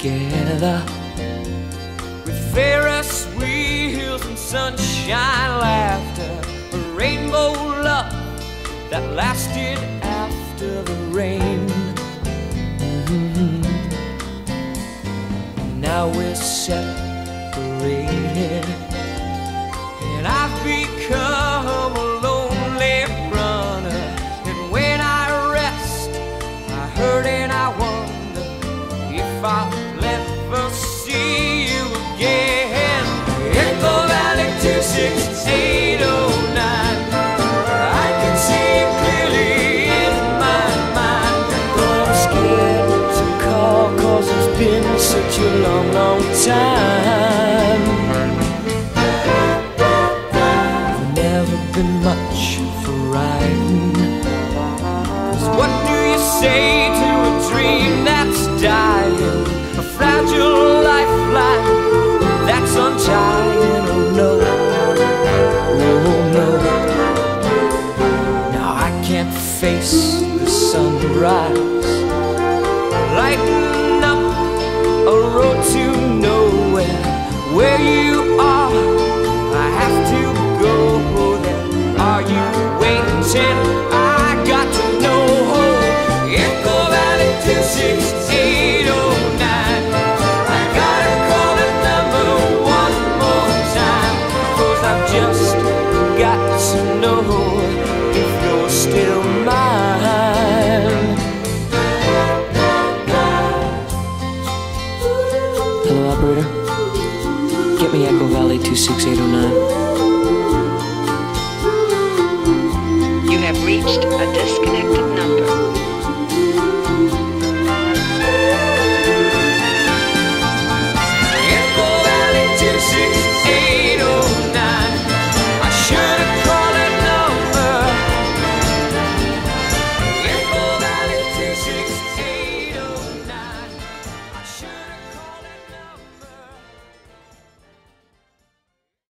together. Rivera, sweet hills and sunshine, laughter, a rainbow love that lasted after the rain. Mm -hmm. Now we're separated. A long, long time. I've Never been much for riding. Cause what do you say to a dream that's dying? A fragile lifeline that's untying. Oh no, oh no. Now I can't face the sunrise. Lighten I got to know. Echo Valley 26809. I gotta call that number one more time. Cause I've just got to know if you're still mine. Hello, operator. Get me Echo Valley 26809. Reached a disconnected